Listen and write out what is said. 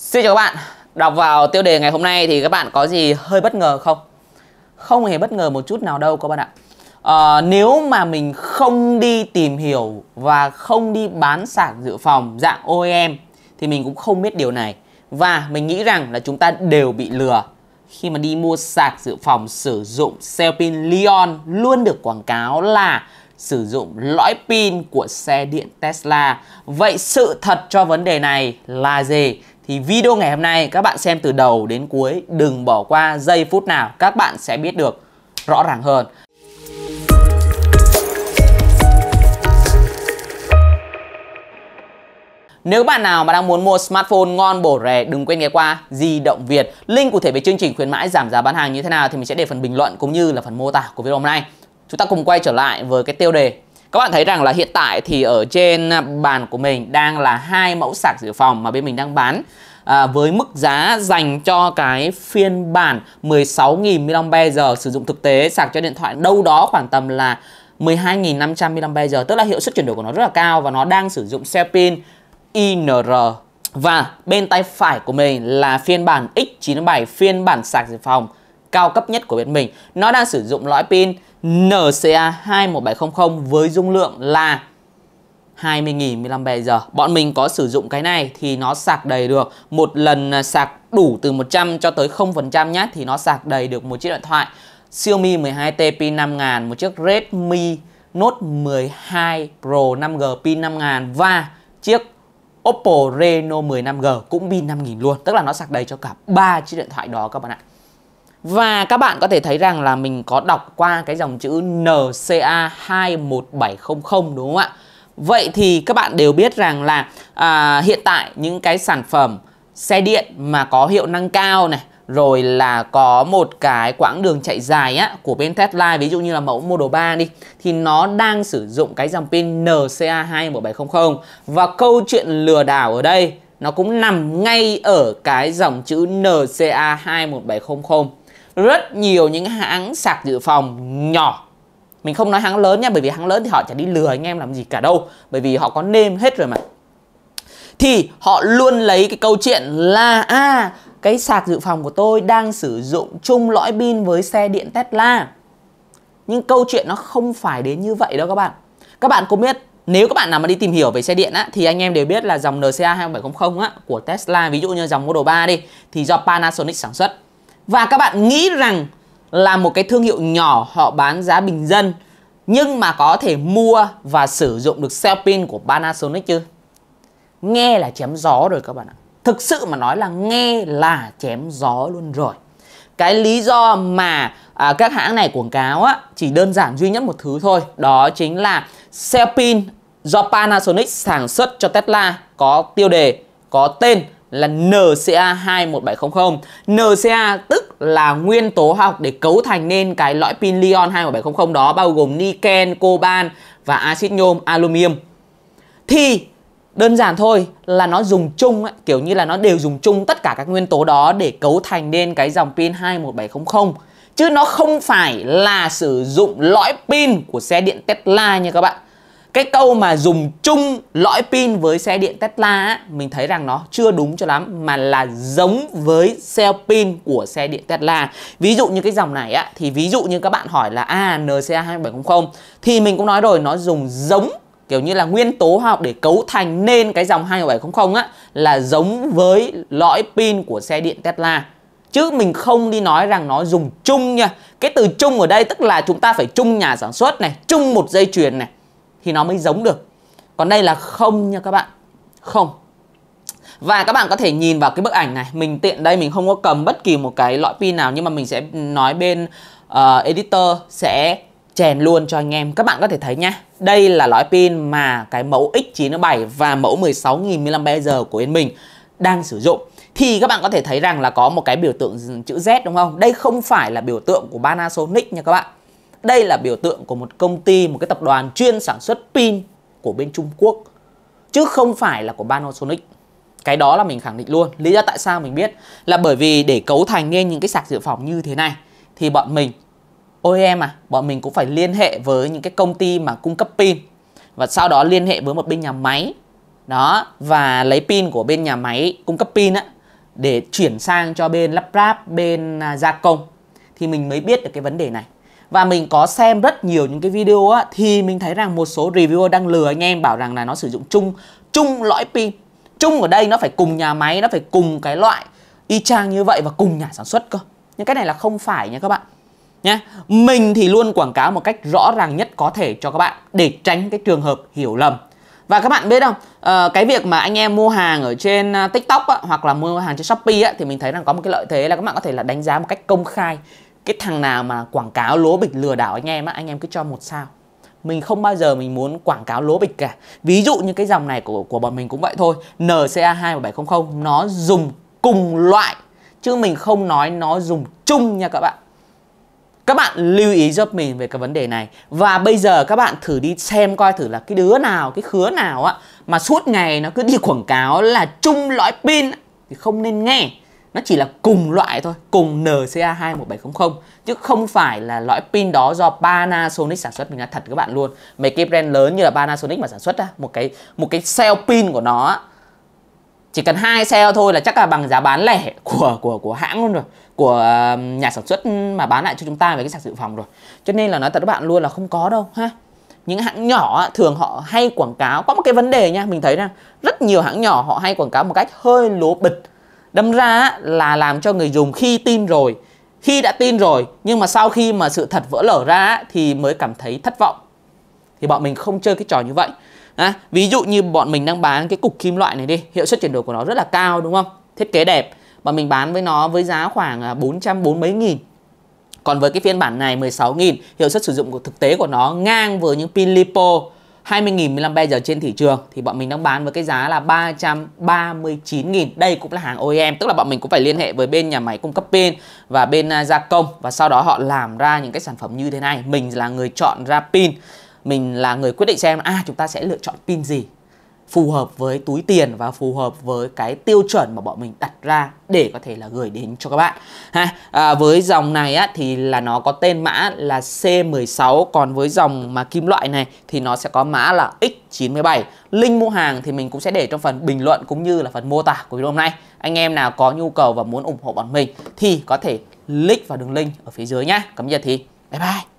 Xin chào các bạn Đọc vào tiêu đề ngày hôm nay thì các bạn có gì hơi bất ngờ không? Không hề bất ngờ một chút nào đâu các bạn ạ à, Nếu mà mình không đi tìm hiểu và không đi bán sạc dự phòng dạng OEM Thì mình cũng không biết điều này Và mình nghĩ rằng là chúng ta đều bị lừa Khi mà đi mua sạc dự phòng sử dụng cell pin Leon Luôn được quảng cáo là sử dụng lõi pin của xe điện Tesla Vậy sự thật cho vấn đề này là gì? Thì video ngày hôm nay các bạn xem từ đầu đến cuối, Đừng bỏ qua giây phút nào Các bạn sẽ biết được rõ ràng hơn Nếu bạn nào mà đang muốn mua smartphone ngon bổ rẻ, đừng quên ghé qua Di động Việt. Link cụ thể về chương trình khuyến mãi giảm giá bán hàng như thế nào thì mình sẽ để phần bình luận cũng như là phần mô tả của video hôm nay. Chúng ta cùng quay trở lại với cái tiêu đề. Các bạn thấy rằng là hiện tại thì ở trên bàn của mình đang là hai mẫu sạc dự phòng mà bên mình đang bán. À, với mức giá dành cho cái phiên bản 16.000 mAh sử dụng thực tế sạc cho điện thoại đâu đó khoảng tầm là 12.500 mAh tức là hiệu suất chuyển đổi của nó rất là cao và nó đang sử dụng cell pin INR và bên tay phải của mình là phiên bản X97 phiên bản sạc dự phòng cao cấp nhất của bên mình nó đang sử dụng lõi pin NCA 21700 với dung lượng là 20.000 mAh. Bọn mình có sử dụng cái này thì nó sạc đầy được một lần à, sạc đủ từ 100 cho tới 0% nhé thì nó sạc đầy được một chiếc điện thoại Xiaomi 12T pin 5000, một chiếc Redmi Note 12 Pro 5G pin 5000 và chiếc Oppo Reno 10 5G cũng pin 5000 luôn. Tức là nó sạc đầy cho cả ba chiếc điện thoại đó các bạn ạ. Và các bạn có thể thấy rằng là mình có đọc qua cái dòng chữ NCA 21700 đúng không ạ? Vậy thì các bạn đều biết rằng là à, hiện tại những cái sản phẩm xe điện mà có hiệu năng cao này rồi là có một cái quãng đường chạy dài á của bên Tesla ví dụ như là mẫu Model 3 đi thì nó đang sử dụng cái dòng pin NCA 21700 và câu chuyện lừa đảo ở đây nó cũng nằm ngay ở cái dòng chữ NCA 21700 rất nhiều những hãng sạc dự phòng nhỏ. Mình không nói hãng lớn nha, bởi vì hãng lớn thì họ chả đi lừa anh em làm gì cả đâu, bởi vì họ có nêm hết rồi mà. Thì họ luôn lấy cái câu chuyện là à cái sạc dự phòng của tôi đang sử dụng chung lõi pin với xe điện Tesla. Nhưng câu chuyện nó không phải đến như vậy đâu các bạn. Các bạn cũng biết, nếu các bạn nào mà đi tìm hiểu về xe điện á, thì anh em đều biết là dòng NCA 2700 á, của Tesla, ví dụ như dòng Model 3 đi, thì do Panasonic sản xuất và các bạn nghĩ rằng là một cái thương hiệu nhỏ họ bán giá bình dân nhưng mà có thể mua và sử dụng được cell pin của Panasonic chứ? Nghe là chém gió rồi các bạn ạ. Thực sự mà nói là nghe là chém gió luôn rồi. Cái lý do mà à, các hãng này quảng cáo á, chỉ đơn giản duy nhất một thứ thôi. Đó chính là cell pin do Panasonic sản xuất cho Tesla có tiêu đề, có tên là NCA21700. NCA tức là nguyên tố học để cấu thành nên cái lõi pin Lion 21700 đó bao gồm niken, coban và axit nhôm, aluminum. Thì đơn giản thôi là nó dùng chung ấy, kiểu như là nó đều dùng chung tất cả các nguyên tố đó để cấu thành nên cái dòng pin 21700 chứ nó không phải là sử dụng lõi pin của xe điện Tesla nha các bạn cái câu mà dùng chung lõi pin với xe điện Tesla á, mình thấy rằng nó chưa đúng cho lắm mà là giống với cell pin của xe điện Tesla. Ví dụ như cái dòng này á thì ví dụ như các bạn hỏi là à NCA 2700 thì mình cũng nói rồi nó dùng giống kiểu như là nguyên tố học để cấu thành nên cái dòng 2700 á là giống với lõi pin của xe điện Tesla. Chứ mình không đi nói rằng nó dùng chung nha. Cái từ chung ở đây tức là chúng ta phải chung nhà sản xuất này, chung một dây chuyền này thì nó mới giống được. Còn đây là không nha các bạn. Không. Và các bạn có thể nhìn vào cái bức ảnh này. Mình tiện đây mình không có cầm bất kỳ một cái loại pin nào nhưng mà mình sẽ nói bên uh, editor sẽ chèn luôn cho anh em. Các bạn có thể thấy nhá đây là loại pin mà cái mẫu X97 và mẫu 16.000 mAh của bên mình đang sử dụng. Thì các bạn có thể thấy rằng là có một cái biểu tượng chữ Z đúng không? Đây không phải là biểu tượng của Panasonic nha các bạn. Đây là biểu tượng của một công ty, một cái tập đoàn chuyên sản xuất pin của bên Trung Quốc chứ không phải là của Panasonic. Cái đó là mình khẳng định luôn. Lý do tại sao mình biết là bởi vì để cấu thành nên những cái sạc dự phòng như thế này thì bọn mình OEM à, bọn mình cũng phải liên hệ với những cái công ty mà cung cấp pin và sau đó liên hệ với một bên nhà máy đó và lấy pin của bên nhà máy cung cấp pin á để chuyển sang cho bên lắp ráp bên à, gia công thì mình mới biết được cái vấn đề này và mình có xem rất nhiều những cái video á, thì mình thấy rằng một số reviewer đang lừa anh em bảo rằng là nó sử dụng chung chung lõi pin. Chung ở đây nó phải cùng nhà máy nó phải cùng cái loại y chang như vậy và cùng nhà sản xuất cơ. Nhưng cái này là không phải nha các bạn. Nhé mình thì luôn quảng cáo một cách rõ ràng nhất có thể cho các bạn để tránh cái trường hợp hiểu lầm. Và các bạn biết không? À, cái việc mà anh em mua hàng ở trên ờ, tiktok á, hoặc là mua hàng trên shopee á, thì mình thấy rằng có một cái lợi thế là các bạn có thể là đánh giá một cách công khai cái thằng nào mà quảng cáo lố bịch lừa đảo anh em á, anh em cứ cho một sao. Mình không bao giờ mình muốn quảng cáo lố bịch cả. Ví dụ như cái dòng này của của bọn mình cũng vậy thôi. NCA 2700 nó dùng cùng loại. Chứ mình không nói nó dùng chung nha các bạn. Các bạn lưu ý giúp mình về cái vấn đề này. Và bây giờ các bạn thử đi xem coi thử là cái đứa nào, cái khứa nào á, mà suốt ngày nó cứ đi quảng cáo là chung loại pin thì không nên nghe nó chỉ là cùng loại thôi, cùng NCA 21700 chứ không phải là loại pin đó do Panasonic sản xuất. Mình nói thật các bạn luôn, mấy cái brand lớn như là Panasonic mà sản xuất ra một cái một cái cell pin của nó chỉ cần hai cell thôi là chắc là bằng giá bán lẻ của của của hãng luôn rồi, của nhà sản xuất mà bán lại cho chúng ta về cái sạc dự phòng rồi. Cho nên là nói thật các bạn luôn là không có đâu, ha. Những hãng nhỏ thường họ hay quảng cáo, có một cái vấn đề nha, mình thấy rằng rất nhiều hãng nhỏ họ hay quảng cáo một cách hơi lố bịch đâm ra là làm cho người dùng khi tin rồi. Khi đã tin rồi nhưng mà sau khi mà sự thật vỡ lở ra thì mới cảm thấy thất vọng. Thì bọn mình không chơi cái trò như vậy. À, ví dụ như bọn mình đang bán cái cục kim loại này đi hiệu suất chuyển đổi của nó rất là cao đúng không? Thiết kế đẹp. Mà mình bán với nó với giá khoảng à, 440 nghìn. Còn với cái phiên bản này 16 nghìn hiệu suất sử dụng của thực tế của nó ngang với những pin lipo 20.000 mAh trên thị trường thì bọn mình đang bán với cái giá là 339.000. Đây cũng là hàng OEM, tức là bọn mình cũng phải liên hệ với bên nhà máy cung cấp pin và bên à, gia công và sau đó họ làm ra những cái sản phẩm như thế này. Mình là người chọn ra pin, mình là người quyết định xem à chúng ta sẽ lựa chọn pin gì phù hợp với túi tiền và phù hợp với cái tiêu chuẩn mà bọn mình đặt ra để có thể là gửi đến cho các bạn. Ha à, với dòng này á thì là nó có tên mã là C16 còn với dòng mà kim loại này thì nó sẽ có mã là X97 link mua hàng thì mình cũng sẽ để trong phần bình luận cũng như là phần mô tả của video hôm nay. Anh em nào có nhu cầu và muốn ủng hộ bọn mình thì có thể click vào đường link ở phía dưới nhé còn bây giờ thì bye bye.